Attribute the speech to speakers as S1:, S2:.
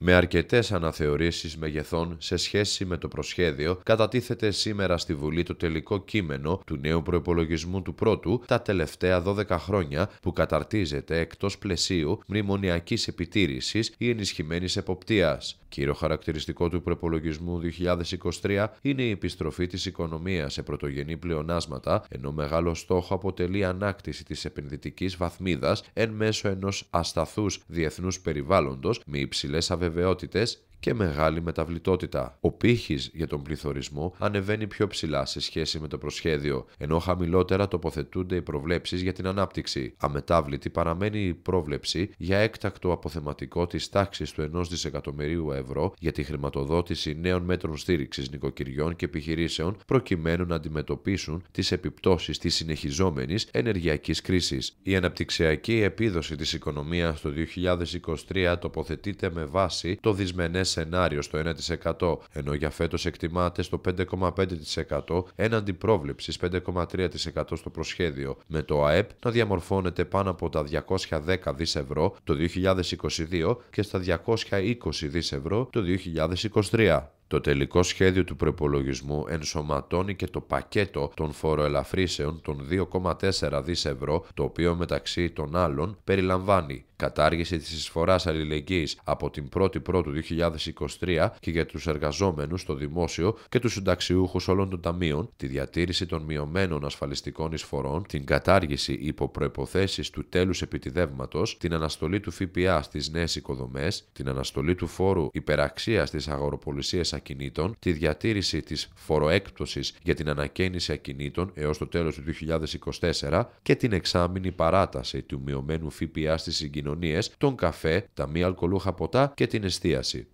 S1: Με αρκετές αναθεωρήσεις μεγεθών σε σχέση με το προσχέδιο, κατατίθεται σήμερα στη Βουλή το τελικό κείμενο του νέου προπολογισμού του πρώτου τα τελευταία 12 χρόνια που καταρτίζεται εκτός πλαισίου μνημονιακής επιτήρησης ή ενισχυμένης εποπτείας. Κύριο χαρακτηριστικό του προπολογισμού 2023 είναι η επιστροφή της οικονομίας σε πρωτογενή πλεονάσματα, ενώ μεγάλο στόχο αποτελεί ανάκτηση της επενδυτικής βαθμίδας εν μέσω ενός ασταθούς διεθνούς περιβάλλοντος με υψηλές αβεβαιότητες Βεβαιότητε και μεγάλη μεταβλητότητα. Ο πύχης για τον πληθωρισμό ανεβαίνει πιο ψηλά σε σχέση με το προσχέδιο, ενώ χαμηλότερα τοποθετούνται οι προβλέψεις για την ανάπτυξη. Αμετάβλητη παραμένει η πρόβλεψη για έκτακτο αποθεματικό της τάξης του 1 δισεκατομμυρίου ευρώ για τη χρηματοδότηση νέων μέτρων στήριξης νοικοκυριών και επιχειρήσεων προκειμένου να αντιμετωπίσουν τις επιπτώσεις της συνεχιζόμενης ενεργειακής κρίσης. Η αναπτυξιακή επίδοση της οικονομίας το 2023 τοποθετείται με βάση το δυσμενές σενάριο στο 1%, ενώ για φέτος εκτιμάται στο 5,5% έναντι πρόβλεψης 5,3% στο προσχέδιο, με το ΑΕΠ να διαμορφώνεται πάνω από τα 210 δις ευρώ το 2022 και στα 220 δις ευρώ το 2023. Το τελικό σχέδιο του προπολογισμού ενσωματώνει και το πακέτο των φοροελαφρύσεων των 2,4 δις ευρώ, το οποίο μεταξύ των άλλων περιλαμβάνει κατάργηση της εισφοράς αλληλεγγύης από την 1η Πρώτου 2023 και για τους εργαζόμενους στο δημόσιο και τους συνταξιούχους όλων των ταμείων, τη διατήρηση των μειωμένων ασφαλιστικών εισφορών, την κατάργηση υπό προϋποθέσεις του τέλους επιτιδεύματος, την αναστολή του ΦΠΑ στις νέες οικοδομές, την αναστολή του φόρου υπεραξίας της αγοροπολισίας ακινήτων, τη διατήρηση της φοροέκπτωσης για την ανακαίνιση ακινήτων έως το τέλος του 2024 και την εξάμηνη παράταση του μειωμένου ΦΠΑ στις συγκοινωνίες, τον καφέ, τα μη αλκοολούχα ποτά και την εστίαση.